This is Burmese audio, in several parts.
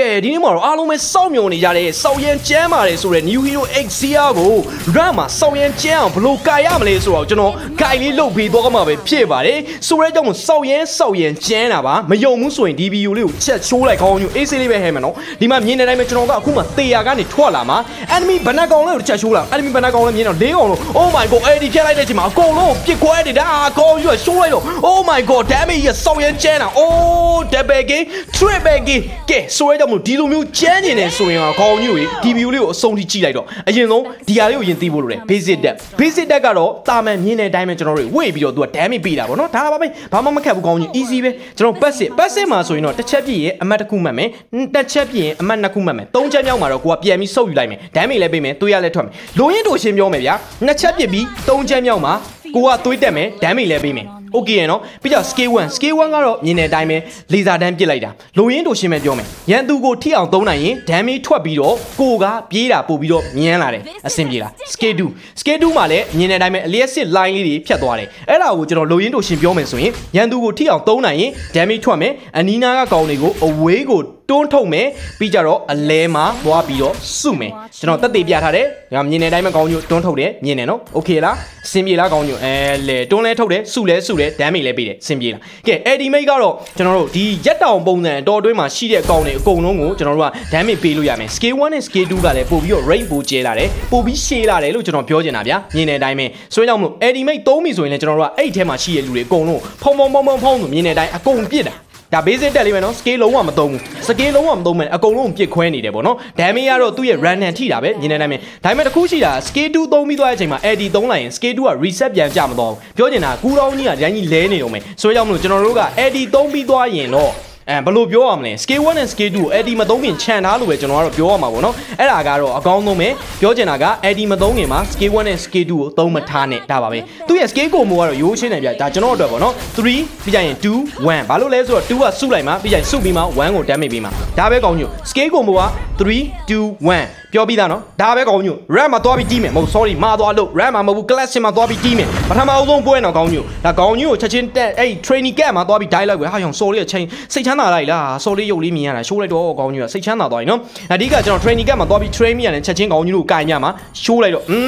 ကဲဒီနေ့မှာတော့အားလုံးပဲစောင့်မျှော်နေကြတဲ့စောက်ရန်ကျမ်းပါတယ်ဆိုတဲ့ New Hero X Zero ကို run မှာစောက်ရန်ကျမ်းအောင်ဘယ်လိုကာရမလဲဆိုတော့ကျွန်တော်ကာいလေးလုပ်ပြီးတော့မှာပဲဖြစ်ပါတယ်ဆိုတဲ့ကြောင့်စောက်ရန်စောက်ရန်ကျမ်းတာပါမယုံဘူးဆိုရင် DBU လေးကိုချက်ချိုးလိုက်ခေါင်းညူအေးဆေးလေးပဲဟဲမယ်နော်ဒီမှာမြင်တဲ့အတိုင်းပဲကျွန်တော်ကအခုမှတေယာကနေထွက်လာမှာ enemy ဘဏ္ဍကောင်လေးကိုချက်ချိုးလာ enemy ဘဏ္ဍကောင်လေးမြင်တော့လေးကောင်လုံး Oh my god အဲ့ဒီဖြတ်လိုက်တဲ့အချိန်မှာအကုန်လုံးပြစ်ခွဲနေတာအကောင်ယူရှိုးလိုက်တော့ Oh my god damage ရစောက်ရန်ကျမ်းတာ Oh double game triple game ကဲဆိုရဲကြောင့်မို့ဒီလိုမျိုးကျန်းနေတယ်ဆိုရင်တော့ခေါင်းညူကြီး DBU လေးကိုအဆုံးထိကြည့်လိုက်တော့အရင်ဆုံးဒီဟာလေးကိုရင်သိဖို့လိုတယ် basic deck basic deck ကတော့တာမန်မြင်တဲ့အတိုင်းပဲကျွန်တော်တို့ဝေ့ပြီးတော့သူက damage ပေးတာပေါ့နော်ဒါပါပဲဘာမှမခက်ဘူးခေါင်းညူ easy ပဲကျွန်တော် passive passive မှာဆိုရင်တော့တစ်ချက်ပြည့်ရင်အမှတ်တစ်ခုမှတ်မယ်တစ်ချက်ပြည့်ရင်အမှတ်နှစ်ခုမှတ်မယ်သုံးချက်မြောက်မှာတော့ကိုကပြန်ပြီးဆုပ်ယူလိုက်မယ် damage လည်းပေးမယ်သွေးရလည်းထွက်မယ်လိုရင်းတို့ရှင်းပြောမယ်ဗျာနှစ်ချက်ပြည့်ပြီးသုံးချက်မြောက်မှာကိုကသွေးတက်မယ် damage လည်းပေးမယ် โอเคရနော်ပြီးတော့ scale 1 scale 1ကတော့မြင်တဲ့အတိုင်းပဲလေဆာတန်းပစ်လိုက်တာလိုရင်းတို့ရှင်းမယ်ပြောမယ်ရန်သူကိုထိအောင်သုံးနိုင်ရင် damage ထွက်ပြီးတော့ကိုကပြေးတာပို့ပြီးတော့မြန်းလာတယ်အဆင်ပြေလား scale 2 scale 2မှာလည်းမြင်တဲ့အတိုင်းပဲအလျက်စစ် line လေးတွေဖြတ်သွားတယ်အဲ့ဒါကိုကျွန်တော်လိုရင်းတို့ရှင်းပြောမယ်ဆိုရင်ရန်သူကိုထိအောင်သုံးနိုင်ရင် damage ထွက်မယ်အနီးနားကကောင်တွေကိုအဝေးကို တွန်းထုတ်မယ်ပြီးကြတော့အလဲမှာသွားပြီးတော့စုမယ်ကျွန်တော်တက်သေးပြထားတယ်ညမြင်တဲ့အတိုင်းပဲကောင်းညိုတွန်းထုတ်တယ်မြင်တယ်နော်โอเคလားအဆင်ပြေလားကောင်းညိုအဲလေတွန်းလဲထုတ်တယ်စုလဲစုတယ်ဒမ်းမိလဲပေးတယ်အဆင်ပြေလားကဲအဲ့ဒီမိတ်ကတော့ကျွန်တော်တို့ဒီရက်တောင်ပုံစံတော်တွင်းမှာရှိတဲ့အကောင်တွေအကုန်လုံးကိုကျွန်တော်တို့ကဒမ်းမိပေးလို့ရမယ် scale 1နဲ့ scale 2ကလည်းပို့ပြီးတော့ rate ပိုကျဲလာတယ်ပို့ပြီးရှည်လာတယ်လို့ကျွန်တော်ပြောချင်တာဗျာမြင်တဲ့အတိုင်းပဲဆိုရင်ကြောင့်မလို့အဲ့ဒီမိတ်သုံးပြီဆိုရင်လည်းကျွန်တော်တို့ကအဲ့ထဲမှာရှိတဲ့လူတွေအကုန်လုံးဖုံဖုံဖုံဖုံဖုံဆိုမြင်တဲ့အတိုင်းအကုန်ပြစ်တာ ဒါ basic တက်လေးပဲနော် scale လုံးဝမသုံးဘူး scale လုံးဝမသုံးမယ်အကုန်လုံးပြစ်ခွဲနေတယ်ပေါ့နော် damage ကတော့သူ့ရဲ့ random ထိတာပဲညနေတိုင်းပဲဒါပေမဲ့တစ်ခုရှိတာ scale 2သုံးပြီးသွားတဲ့အချိန်မှာ AD သုံးလိုက်ရင် scale 2က reset ပြန်ကြမသွားဘူးပြောချင်တာကူတောင်းကြီးကဒိုင်းကြီးလဲနေတော့မယ်ဆိုတော့ကြောင့်မလို့ကျွန်တော်တို့က AD သုံးပြီးသွားရင်တော့ အဲဘယ်လိုပြောရမလဲ scale 1နဲ့ scale 2ကို AD မသုံးခင်ခြံထားလို့ပဲကျွန်တော်ကတော့ပြောရမှာပေါ့နော်အဲ့ဒါကတော့အကောင်းဆုံးပဲပြောချင်တာက AD မသုံးခင်မှာ scale 1နဲ့ scale 2ကိုသုံးမထားနဲ့ဒါပါပဲသူ့ရဲ့ scale ကိုမိုးကတော့ရိုးရှင်းတယ်ဗျဒါကျွန်တော်အတွက်ပေါ့နော်3ပြီးကြရင်2 1ဘာလို့လဲဆိုတော့2ကစုလိုက်မှာပြီးကြရင်စုပြီးမှ1ကို damage ပေးမှာဒါပဲကောင်းညို scale ကိုမိုးက3 2 1 ပြောပြီးသားနော်ဒါပဲကောင်းညို RAM မှာသွားပြီးတီးမယ်မဟုတ် sorry မှာသွားလို့ RAM မှာမဟုတ်ဘူး class မှာသွားပြီးတီးမယ်ပထမအဆုံးပွဲတော့ကောင်းညိုဒါကောင်းညိုကိုချက်ချင်းတက်အဲ့ training camp မှာသွားပြီး dialogue ပဲဟာရောင် sorry အချိန်စိတ်ချမ်းသာလိုက်လား sorry ရုပ်လေးမြင်ရတာရှိုးလိုက်တော့ကောင်းညိုကစိတ်ချမ်းသာသွားပြီနော်အဓိကကျွန်တော် training camp မှာသွားပြီး train မိရတယ်ချက်ချင်းကောင်းညိုကိုကင်ညမှာရှိုးလိုက်တော့อื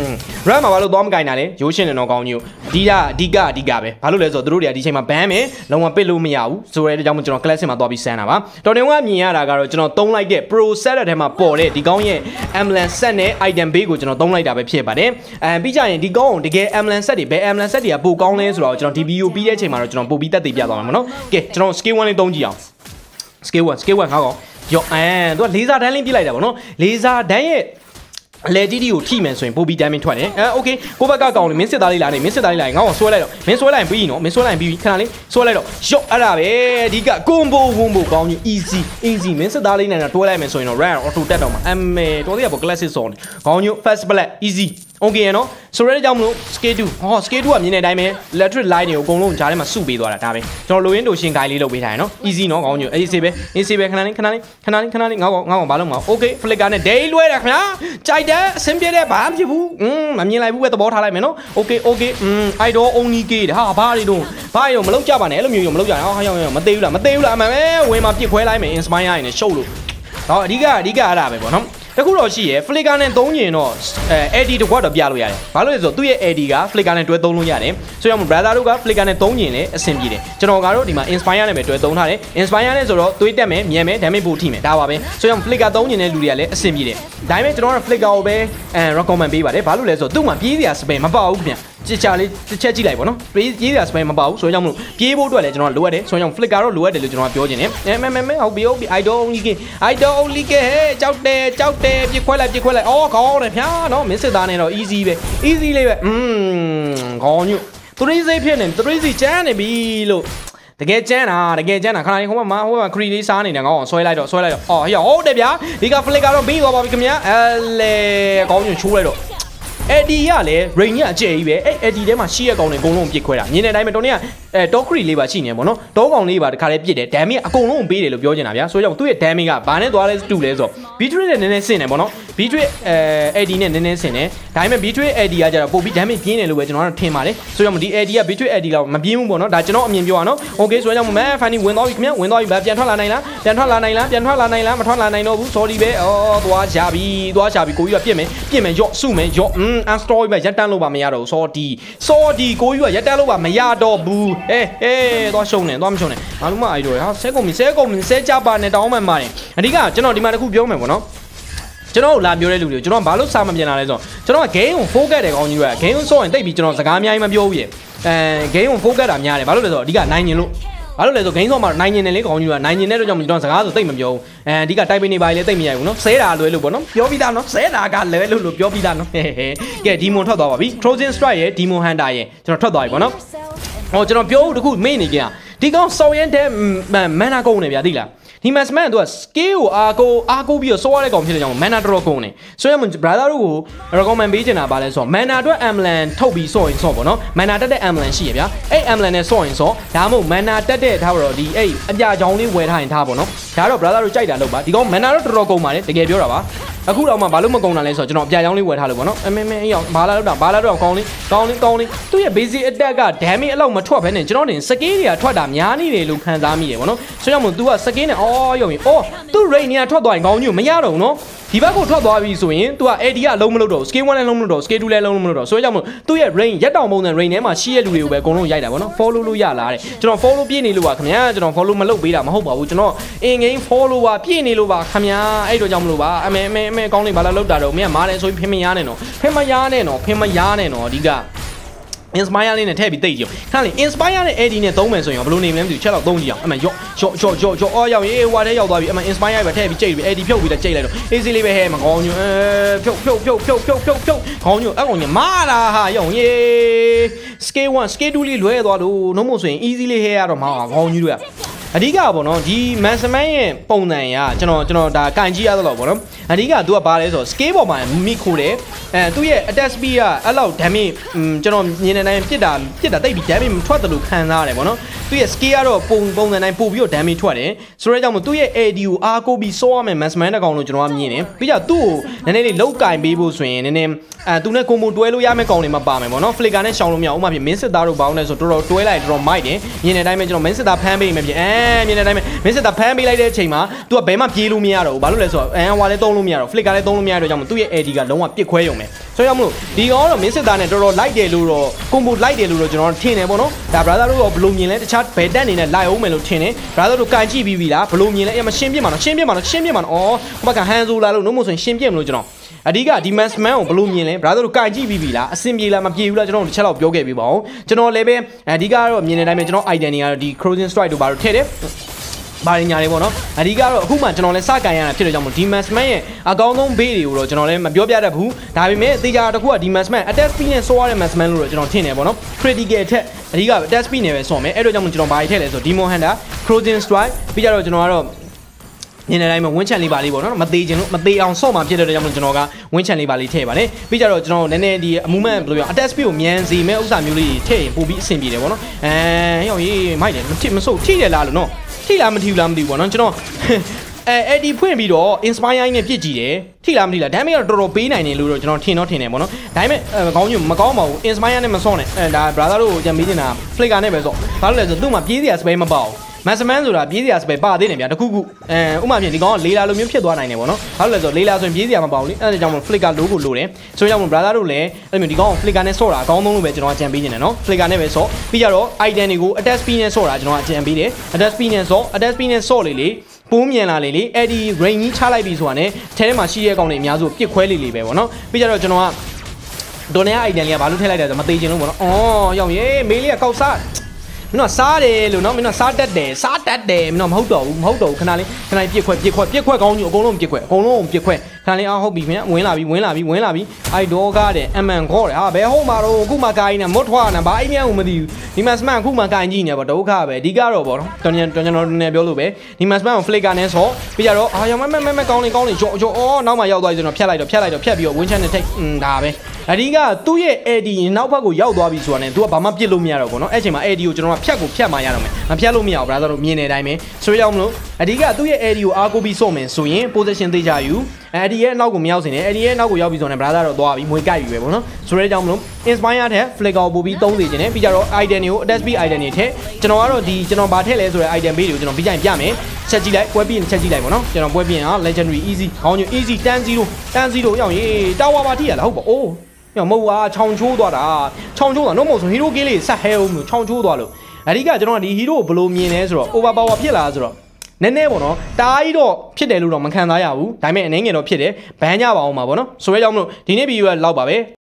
ม RAM မှာဘာလို့သွားမကင်တာလဲရိုးရှင်းတယ်နော်ကောင်းညိုဒီကအဓိကအဓိကပဲဘာလို့လဲဆိုတော့တို့တွေကဒီချိန်မှာဘန်းမယ်လုံးဝပစ်လို့မရဘူးဆိုရဲအကြောင်းကျွန်တော် class မှာသွားပြီးစမ်းတာပါတော်တယ်ကမြင်ရတာကတော့ကျွန်တော်သုံးလိုက်တဲ့ pro set ထဲမှာပေါ်တဲ့ဒီကောင်းရဲ့ ambulance set နဲ့ item bay ကိုကျွန်တော်သုံးလိုက်တာပဲဖြစ်ပါတယ်အဲပြီးကြရင်ဒီကောင်းကိုတကယ် ambulance set တွေဘယ် ambulance set တွေကပိုကောင်းလဲဆိုတော့ကျွန်တော် DBU ပြီးတဲ့အချိန်မှာတော့ကျွန်တော်ပို့ပြီးတက်သေးပြသွားမှာမနော်ကဲကျွန်တော် scale 1လေးသုံးကြည့်အောင် scale 1 scale 1ငါကောင်ရောအဲသူကလေဆာတန်းလေးပြလိုက်တာဗောနော်လေဆာတန်းရဲ့ အလဲတီးတီးကိုထိမှန်ဆိုရင်ပိုပြီး damage ထွက်တယ်အဲ okay ကိုဘက်ကကောင်လေမင်းစစ်သားလေးလာနေမင်းစစ်သားလေးလာရင်ငါ့ကိုဆွဲလိုက်တော့မင်းဆွဲလိုက်ရင်ပြီးနော်မင်းဆွဲလိုက်ရင်ပြီးခဏလေးဆွဲလိုက်တော့ရော့အဲ့ဒါပဲအဓိက combo ဝင်ဖို့ကောင်းကြီး easy easy မင်းစစ်သားလေးနိုင်တာတွဲလိုက်မယ်ဆိုရင်တော့ rare auto တက်တော့မှာအမေတော်သေးရပေါ့ classic zone ကောင်းကြီး fast black easy โอเคရနော်ဆိုရဲကြောင့်မလို့ scale 2ဟော scale 2ကမြင်တဲ့အတိုင်းပဲ electric line တွေကိုအကုန်လုံးဂျားထဲမှာစုပေးသွားတာဒါပဲကျွန်တော်လိုရင်းတို့ရှင်ဂိုင်းလေးလုပ်ပေးထားရနော် easy နော်ကောင်းညို easy ပဲ easy ပဲခဏလေးခဏလေးခဏလေးခဏလေးငါ့ကောင်ငါ့ကောင်ဘာလုပ်မှာ okay flicker နဲ့ day လွဲတာခင်ဗျာကြိုက်တယ်အဆင်ပြေတယ်ဘာမှဖြစ်ဘူးอืมမမြင်လိုက်ဘူးပဲသဘောထားလိုက်မယ်နော် okay okay อืม idol only gay ဟာဘာတွေတော့ဘာတွေတော့မလုပ်ကြပါနဲ့အဲ့လိုမျိုးရောမလုပ်ကြနဲ့ဟာရောက်ရောက်မသေးဘူးလားမသေးဘူးလားအမှန်ပဲဝင်မှာပြစ်ခွဲလိုက်မယ် inspire ရရင်ရှုပ်လို့တော့အဓိကအဓိကအဲ့ဒါပဲပေါ့နော် တခုတော့ရှိရယ် flicker နဲ့သုံးရင်တော့အဲ AD တကွက်တော့ပြလို့ရတယ်။ဘာလို့လဲဆိုတော့သူ့ရဲ့ AD က flicker နဲ့တွဲသုံးလို့ရတယ်။ဆိုတော့ brother တို့က flicker နဲ့သုံးရင်လည်းအဆင်ပြေတယ်။ကျွန်တော်ကတော့ဒီမှာ inspire နဲ့ပဲတွဲသုံးထားတယ်။ inspire နဲ့ဆိုတော့သွေးတက်မယ်၊မြန်မယ်၊ဒါမှမဟုတ်ထိမယ်။ဒါပါပဲ။ဆိုတော့ flicker သုံးရင်လည်းလူတွေကလည်းအဆင်ပြေတယ်။ဒါပေမဲ့ကျွန်တော်က flicker ကိုပဲအဲ recommend ပေးပါတယ်။ဘာလို့လဲဆိုတော့သူ့မှာပြေးစရာ spam မပေါဘူးခင်ဗျ။ ကြစ်ချလေးတစ်ချက်ကြည့်လိုက်ပါနော်ပြေးပြေးစရာ spam မပေါဘူးဆိုတော့ကြောင့်မလို့ပြေးဖို့အတွက်လည်းကျွန်တော်လိုအပ်တယ်ဆိုတော့ကြောင့် flicker တော့လိုအပ်တယ်လို့ကျွန်တော်ပြောချင်တယ်အဲမဲမဲမဲဟုတ်ပြီဟုတ်ပြီ I don't only game I don't only game ဟဲ့ကြောက်တယ်ကြောက်တယ်ပြစ်ခွဲလိုက်ပြစ်ခွဲလိုက်အော်ခေါင်းတယ်ဗျာနော်မင်းစစ်သားနဲ့တော့ easy ပဲ easy လေးပဲอืมခေါင်းညွတ်3စိဖြစ်နေ3စီကျန်းနေပြီလို့တကယ်ကျန်းတာတကယ်ကျန်းတာခဏလေးဟိုမှာဟိုမှာခရီလေးစားနေတယ်ငါ့အောင်ဆွဲလိုက်တော့ဆွဲလိုက်တော့အော်ဟေ့ဟုတ်တယ်ဗျာဒီက flicker တော့ပြီးသွားပါပြီခင်ဗျာအဲလေခေါင်းညွတ်ချိုးလိုက်တော့ AD ကလည်း range ကအကျယ်ကြီးပဲအဲ့ AD ထဲမှာရှိရကောင်တွေအကုန်လုံးပြစ်ခွဲတာမြင်တဲ့အတိုင်းပဲတော်နေက အဲတော့ခရီလေးပါရှိနေပေါ့နော်တောကောင်လေးပါတခါလေးပြစ်တယ် damage အကုန်လုံးကိုပေးတယ်လို့ပြောချင်တာဗျာဆိုတော့သူ့ရဲ့ damage ကဘာနဲ့သွားလဲတူလဲဆိုတော့ B3 နဲ့နည်းနည်းဆင်တယ်ပေါ့နော် B3 အဲ AD နဲ့နည်းနည်းဆင်တယ်ဒါပေမဲ့ B3 AD ကကျတော့ပို့ပြီး damage ပြင်းတယ်လို့ပဲကျွန်တော်ကတော့ထင်ပါတယ်ဆိုတော့ဒီ AD က B3 AD လောက်မပြင်းဘူးပေါ့နော်ဒါကျွန်တော်အမြင်ပြောရအောင် Okay ဆိုတော့မန်ဖိုင်နီဝင်သွားပြီခင်ဗျဝင်သွားပြီဗျပြန်ထွက်လာနိုင်လားပြန်ထွက်လာနိုင်လားပြန်ထွက်လာနိုင်လားမထွက်လာနိုင်တော့ဘူး sorry ပဲဩသွားချပြီသွားချပြီကိုကြီးကပြစ်မယ်ပြစ်မယ်ရော့စုမယ်ရော့อืม unstall ပဲရက်တန်းလို့ပါမရတော့ဘူး sorry sorry ကိုကြီးကရက်တန်းလို့ပါမရတော့ဘူးဟဲဟဲသွားရှုံနေသွားမရှုံနေငါတို့မအိုက်တော့ဟာဆဲကုန်ပြီဆဲကုန်ပြီဆဲကြပါနဲ့တောင်းမှန်ပါတယ်အဓိကကျွန်တော်ဒီမှာတစ်ခုပြောမယ်ပေါ့နော်ကျွန်တော်လာပြောတဲ့လူတွေကျွန်တော်ဘာလို့စာမပြန်လာလဲဆိုတော့ကျွန်တော်က game ကို focus တယ်ကောင်းကြီးတွေက game ကိုစောရင်တိတ်ပြီးကျွန်တော်စကားအများကြီးမပြောဘူးရေအဲ game ကို focus တာများတယ်ဘာလို့လဲဆိုတော့အဓိကနိုင်ရင်လို့ဘာလို့လဲဆို game ဆော့မှာနိုင်ရင်လည်းလေကောင်းကြီးကနိုင်ရင်တဲ့အတွက်ကြောင့်ကျွန်တော်စကားဆိုတိတ်မပြောဘူးအဲအဓိကတိုက်ပင်းနေပါလေတိတ်မရိုက်ဘူးနော်ဆဲတာလွဲလို့ပေါ့နော်ပြောပြီးသားနော်ဆဲတာကလွဲလို့လို့ပြောပြီးသားနော်ဟဲဟဲကဲဒီမွန်ထွက်သွားပါပြီ Trojan Strike ရဲ့ Demon Hunter ရဲ့ကျွန်တော်ထွက်သွားပြီပေါ့နော် ဟောကျွန်တော်ပြောဦးတခုမေ့နေကြဒီကောင်စော်ရင်တဲ့မန်နာကုန်နေဗျာသိလားဒီမတ်စမန်သူက skill ကိုအားကိုအားကိုပြီးတော့စောရတဲ့ကောင်ဖြစ်တဲ့ကြောင့် mana တော်တော်ကုန်တယ်ဆိုရင် brother တို့ကို recommend ပေးချင်တာပါလဲဆိုတော့ mana အတွက် ambulance ထုတ်ပြီးစောရင်စောပေါ့နော် mana တက်တဲ့ ambulance ရှိရဗျာအဲ့ ambulance နဲ့စောရင်စောဒါမှမဟုတ် mana တက်တဲ့ထားတော့ဒီအဲ့အပြာချောင်းလေးဝယ်ထားရင်ထားပေါ့နော်ဒါတော့ brother တို့ကြိုက်တာလုပ်ပါဒီကောင် mana တော့တော်တော်ကုန်ပါတယ်တကယ်ပြောတာပါ အခုတော့မှဘာလို့မကုန်တာလဲဆိုတော့ကျွန်တော်အပြာချောင်းလေးဝယ်ထားလို့ပေါ့နော်အမင်းမင်းအေးအောင်ဘာလာတော့တာဘာလာတော့ကောင်းလေးကောင်းလေးကောင်းလေးသူ့ရဲ့ basic attack က damage အလောက်မထွက်ဘဲနဲ့ကျွန်တော်တင် skill တွေကထွက်တာများနေတယ်လို့ခံစားမိတယ်ပေါ့နော်ဆိုတော့မို့ तू က skill နဲ့အော်ရုံရင်အော်သူ့ rate နေရာထွက်သွားရင်ကောင်းကြီးကိုမရတော့ဘူးနော်ဒီဘက်ကိုထွက်သွားပြီဆိုရင် तू က AD ကအလုံးမလုပ်တော့ဘူး scale 1လည်းလုံးမလုပ်တော့ scale 2လည်းလုံးမလုပ်တော့ဆိုတော့ကြောင့်မို့သူ့ရဲ့ range ရက်တောင်ပုံစံ range ထဲမှာရှိရဲ့လူတွေကိုပဲအကုန်လုံးရိုက်တာပေါ့နော် follow လို့ရလာတယ်ကျွန်တော် follow ပြည့်နေလို့ပါခင်ဗျာကျွန်တော် follow မလုပ်ပေးတာမဟုတ်ပါဘူးကျွန်တော် in game follow ပါပြည့်နေလို့ပါခင်ဗျာအဲ့တော့ကြောင့်မလို့ပါအမေအမေအမေကောင်းနေပါလားလောက်တာတော့မင်းကမားတယ်ဆိုရင်ဖင်မရနဲ့နော်ဖင်မရနဲ့နော်ဖင်မရနဲ့နော်အဓိက inspire လေးနဲ့ထည့်ပြီးတိတ်ကြည့်ခဏလေး inspire နဲ့ AD နဲ့သုံးမယ်ဆိုရင်ဘယ်လိုနေမလဲမသိဘူးချက်တော့သုံးကြည့်အောင်အမှရော့ရော့ရော့ရော့ရော့အော်ရောက်ရေးဟွာထဲရောက်သွားပြီအမှ inspire ပဲထည့်ပြီးကြိတ်ပြီး AD ဖြုတ်ပြီးလည်းကြိတ်လိုက်တော့ AC လေးပဲဟဲမကောင်းညွအဲဖြုတ်ဖြုတ်ဖြုတ်ဖြုတ်ဖြုတ်ဖြုတ်ဖြုတ်ခေါင်းညွအဲ့ကောင်ညမာလာဟာရောက်ရေး scale 1 scale 2လေးလွဲသွားလို့နှုံးမို့ဆိုရင် easy လေးဟဲရတော့မှာခေါင်းညွတွေ အဓိကပေါ့နော်ဒီမန်စမန်ရဲ့ပုံစံရကျွန်တော်ကျွန်တော်ဒါကန်ကြည့်ရသလောက်ပေါ့နော်အဓိကသူကဘာလဲဆိုတော့ scale ပေါ်မှာမိခိုးတယ်အဲသူ့ရဲ့ attack speed ကအဲ့လောက် damage ကျွန်တော်မြင်နေတိုင်းပြစ်တာပြစ်တာတိတ်ပြီး damage မထွက်တယ်လို့ခံစားရတယ်ပေါ့နော်သူ့ရဲ့ scale ကတော့ပုံပုံစံတိုင်းပို့ပြီးတော့ damage ထွက်တယ်ဆိုတော့ကြောင့်မို့သူ့ရဲ့ AD ကိုအားကိုးပြီးစိုးရမယ် mans man တစ်ကောင်လို့ကျွန်တော်ကမြင်တယ်ပြီးကြသူ့ကိုနည်းနည်းလေးလောက်ကင်ပေးဖို့ဆိုရင်နည်းနည်းအဲသူနဲ့ကွန်ဘိုတွဲလို့ရမယ့်ကောင်တွေမှာပါမယ်ပေါ့နော် flicker နဲ့ရှောင်းလို့မရဘူးဥပမာဖြစ်မင်းစစ်သားတို့ဘောင်းနဲ့ဆိုတော်တော်တွဲလိုက်တော်တော်မိုက်တယ်မြင်တဲ့အတိုင်းပဲကျွန်တော်မင်းစစ်သားဖမ်းပေးမယ်ပြင်အဲမြင်တဲ့အတိုင်းပဲမင်းစစ်သားဖမ်းပေးလိုက်တဲ့အချိန်မှာသူကဘယ်မှပြေးလို့မရတော့ဘူးဘာလို့လဲဆိုတော့အဲဟွာလည်းသုံးလို့မရတော့ flicker လည်းသုံးလို့မရတော့ကြောင့်မို့သူ့ရဲ့ AD ကလုံးဝပစ်ခွဲရုံပဲဆိုတော့မလို့ဒီကောင်ကတော့မင်းစစ်သားနဲ့တော်တော်လိုက်တယ်လို့တော့ကွန်ဘိုလိုက်တယ်လို့တော့ကျွန်တော်ထင်တယ်ပေါ့နော်ဒါ brother တို့ကဘလို့မြင်လဲတခြားဘယ်တက်အနေနဲ့လိုက်အောင်မယ်လို့ထင်တယ် brother တို့ကန်ကြည့်ပြီးပြီလားဘလို့မြင်လဲအဲမရှင်းပြမှာနော်ရှင်းပြမှာနော်ရှင်းပြမှာနော်ဩဟိုဘက်ကဟန်ဆိုလာလို့နှုံးမို့ဆိုရင်ရှင်းပြမလို့ကျွန်တော် အဓိကဒီ man man ကိုဘလို့မြင်လဲ brother တို့ကင်ကြည့်ပြီးပြီလားအဆင်ပြေလားမပြေဘူးလားကျွန်တော်တို့တစ်ချက်တော့ပြောခဲ့ပြီးပါအောင်ကျွန်တော်လည်းပဲအဓိကတော့မြင်တဲ့အတိုင်းပဲကျွန်တော် item တွေကတော့ဒီ crossing strike တို့ဘာလို့ထည့်တယ်ဘာရညာတွေပေါ့နော်အဓိကတော့အခုမှကျွန်တော်လည်းစကန်ရတာဖြစ်တဲ့ကြောင့်မို့ဒီ massman ရဲ့အကောင်းဆုံးဘေးတွေကိုတော့ကျွန်တော်လည်းမပြောပြတတ်ဘူးဒါပေမဲ့အသေးချာတစ်ခုကဒီ massman attack speed နဲ့ဆောရတဲ့ massman လို့တော့ကျွန်တော်ထင်တယ်ပေါ့နော် critical ထက်အဓိက attack speed နဲ့ပဲဆောမယ်အဲ့တော့ကြောင့်မို့ကျွန်တော်ဘာတွေထည့်လဲဆို demon hunter crossing strike ပြီးကြတော့ကျွန်တော်ကတော့ ညနေတိုင်းမှာဝင်းချန်လေးပါလေးပေါ့နော်မသေးခြင်းလို့မသေးအောင်ဆော့မှာဖြစ်တဲ့ကြောင့်မလို့ကျွန်တော်ကဝင်းချန်လေးပါလေးထည့်ပါတယ်ပြီးကြတော့ကျွန်တော်နည်းနည်းဒီအမူမန့်ဘယ်လိုပြော attack speed ကိုမြန်စေမဲ့ဥစ္စာမျိုးလေးထည့်ရင်ပို့ပြီးအဆင်ပြေတယ်ပေါ့နော်အဲဟောရေးမိုက်တယ်မဖြစ်မဆုတ်ထိတယ်လားလို့နော်ထိလားမထိဘူးလားမသိဘူးပေါ့နော်ကျွန်တော်အဲအဲ့ဒီဖွင့်ပြီးတော့ inspire နဲ့ပြစ်ကြည့်တယ်ထိလားမထိလား damage ကတော့တော်တော်ပေးနိုင်တယ်လို့တော့ကျွန်တော်ထင်တော့ထင်တယ်ပေါ့နော်ဒါပေမဲ့မကောင်းညမကောင်းပါဘူး inspire နဲ့မစော့နဲ့အဲဒါ brother တို့ကိုကြံမေးနေတာ flicker နဲ့ပဲစော့ဘာလို့လဲဆိုတော့သူ့မှာပြေးစရာ space မပေါ့ မန်စမန်ဆိုတာပြေးစရာစပယ်ပါသေးတယ်ဗျာတခုခုအဲဥမာပြင်ဒီကောင်ကလေလာလိုမျိုးဖြစ်သွားနိုင်တယ်ပေါ့နော်ဘာလို့လဲဆိုတော့လေလာဆိုရင်ပြေးစရာမပေါ့လေအဲဒါကြောင့်မို့ flicker လိုကိုလိုတယ်ဆိုတော့ကြောင့်မို့ brother တို့လည်းအဲ့လိုမျိုးဒီကောင်က flicker နဲ့ဆော့တာအကောင်းဆုံးလို့ပဲကျွန်တော်အကြံပေးနေတယ်နော် flicker နဲ့ပဲဆော့ပြီးကြတော့ item တွေကို attack speed နဲ့ဆော့တာကျွန်တော်အကြံပေးတယ် attack speed နဲ့ဆော့ attack speed နဲ့ဆော့လေလေပိုးမြန်လာလေလေအဲ့ဒီ range ကြီးချလိုက်ပြီဆိုတာ ਨੇ ထဲထဲမှာရှိတဲ့ကောင်တွေအများစုပြစ်ခွဲလေလေပဲပေါ့နော်ပြီးကြတော့ကျွန်တော်ကဒေါ်နေ item လေးကဘာလို့ထည့်လိုက်တယ်ဆိုမသေးချင်လို့ပေါ့နော်အော်ရောက်ရေးမေးလေးကကောက်စား မင်းတို့စားတယ်လို့နော်မင်းတို့စားတတ်တယ်စားတတ်တယ်မင်းတို့မဟုတ်တော့ဘူးမဟုတ်တော့ဘူးခဏလေးခဏလေးပြစ်ခွက်ပြစ်ခွက်ပြစ်ခွက်ကောင်းကြီးအကုန်လုံးပြစ်ခွက်အကုန်လုံးပြစ်ခွက်ခန်းလေးအောင်ဟုတ်ပြီခင်ဗျဝင်လာပြီဝင်လာပြီဝင်လာပြီအိုက်ဒေါကားတဲ့အမန်ခေါ်တယ်ဟာဘယ်ဟုတ်မှာတော့အခုမှကိုင်းနေမွတ်ထွားနေဘာအိမ်မြန်ကိုမသိဘူးဒီမှာစမန်အခုမှကိုင်းကြည့်နေပါဒုက္ခပဲအဓိကတော့ပေါ့နော်ကျွန်တော်ကျွန်တော်နည်းပြောလို့ပဲဒီမှာစမန်ကို flicker နဲ့ဆော့ပြီးကြတော့အာရမမမမကောင်းနေကောင်းနေကြော်ကြော်အော်နောက်မှရောက်သွားပြီဆိုတော့ဖြတ်လိုက်တော့ဖြတ်လိုက်တော့ဖြတ်ပြီးတော့ win chance နဲ့ထိတ်อืมဒါပဲအဓိကသူ့ရဲ့ AD နောက်ဘက်ကိုရောက်သွားပြီဆိုတာနဲ့ तू ကဘာမှပြစ်လို့မရတော့ဘူးเนาะအဲ့ချိန်မှာ AD ကိုကျွန်တော်ကဖြတ်ကိုဖြတ်မှရတော့မယ်မဖြတ်လို့မရဘူး brother တို့မြင်နေတဲ့အတိုင်းပဲဆိုရအောင်မလို့အဓိကသူ့ရဲ့ AD ကိုအားကိုးပြီးစော့မယ်ဆိုရင် position သေးကြယူ အဲ့ဒီရဲ့နောက်ကိုမရောက်စင်နဲ့အဲ့ဒီရဲ့နောက်ကိုရောက်ပြီဆိုရင် brother တော့သွားပြီမွေးကြိုက်ပြီပဲပေါ့နော်ဆိုရဲကြောင့်မလို့ inspire တဲ့ flicker ကိုပို့ပြီးသုံးစေခြင်းနဲ့ပြီးကြတော့ item တွေကို attach b item တွေထည့်ကျွန်တော်ကတော့ဒီကျွန်တော်ဗာထည့်လဲဆိုတဲ့ item ဘေးတွေကိုကျွန်တော်ပြီးကြရင်ပြမယ်ချက်ကြည့်လိုက်ပွဲပြီးရင်ချက်ကြည့်လိုက်ပေါ့နော်ကျွန်တော်ပွဲပြီးရင်ဟာ legendary easy ခေါင်းည easy 10 0 10 0ရောက်ရေးတာဝါပါထိရလားဟုတ်ပါအိုးညမဟုတ်ပါချောင်ချိုးသွားတာချောင်ချိုးတာတော့မဟုတ်ဆို hero game လေးဆက်ဟဲအောင်ချောင်ချိုးသွားလို့အဓိကကျွန်တော်ကဒီ hero ကိုဘယ်လိုမြင်လဲဆိုတော့ over power ဖြစ်လာဆိုတော့ နည်းနည်းပေါ့နော်တားကြီးတော့ဖြစ်တယ်လို့တော့မခံစားရဘူးဒါပေမဲ့အနေငယ်တော့ဖြစ်တယ်ဘန်းကြပါအောင်ပါပေါ့နော်ဆိုရဲကြောင့်မလို့ဒီနေ့ဗီဒီယိုကလောက်ပါပဲ